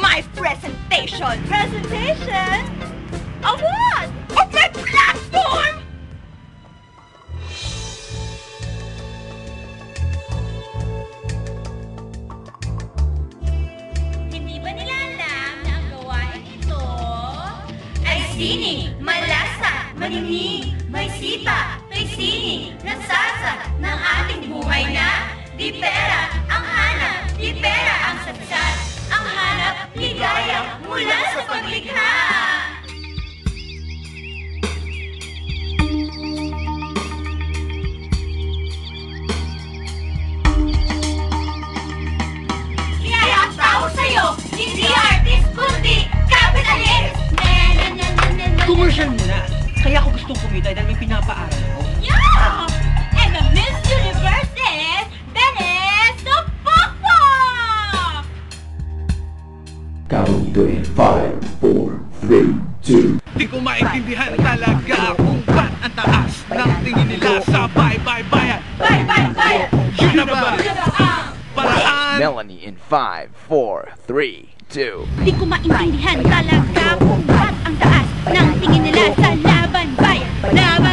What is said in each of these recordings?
proud presentation of what? Of my platform! Hindi ba nila alam na ang gawain ito ay sining, malasa, maninig, may sipa, may sining, nagsasa ng ating buhay na di pera ang hanap, di pera ang satsat, hanap, ligaya mula sa paglikha. Kaya ang tao sa'yo, hindi artist, kundi capitalist! Commercial muna. Kaya ako gustong kumita dahil may pinapaaral ako. Yeah! Gagawin ito in 5, 4, 3, 2, Di ko maintindihan talaga kung ba't ang taas ng tingin nila sa bye-bye-bayan. Bye, bye, bye! Yun na ba? Yun na ba ang Paraan! Melanie in 5, 4, 3, 2. Di ko maintindihan talaga kung ba't ang taas ng tingin nila sa laban bayan. Laban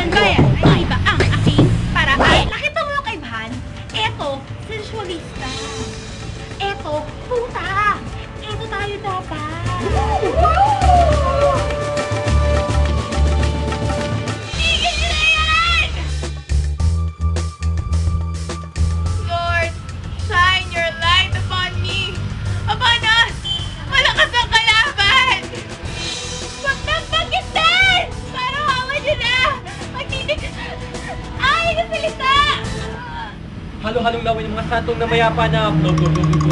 Halo-halong ng mga santong na mayapa na go, go, go, go, go.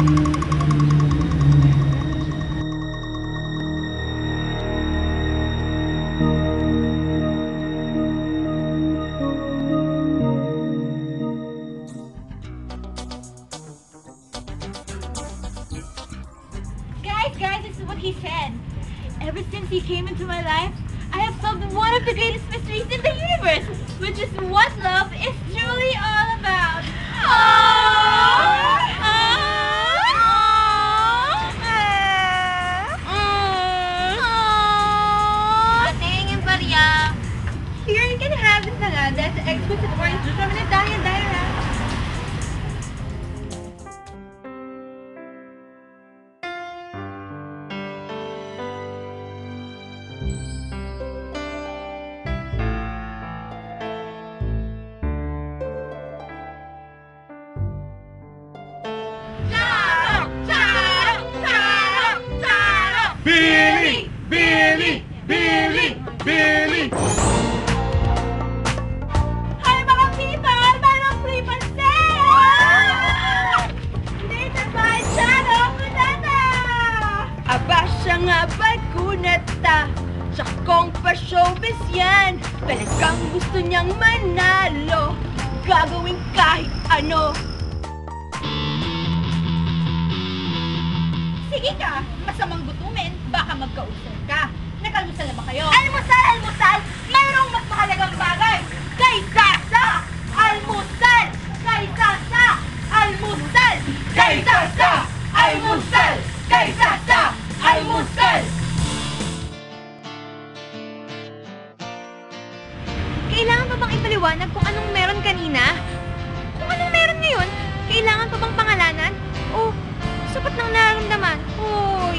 Guys, guys, this is what he said. Ever since he came into my life, I have solved one of the greatest mysteries in the universe, Charo! Charo! Charo! Charo! Billy! Billy! Billy! Billy! Kong pa-showbiz yan Talagang gusto niyang manalo Gagawin kahit ano Sige ka, masamang gutumin, baka magkausap ka. Pa bang ipaliwanag kung anong meron kanina? Kung anong meron ngayon, kailangan pa bang pangalanan? O sapat ng nararamdaman? O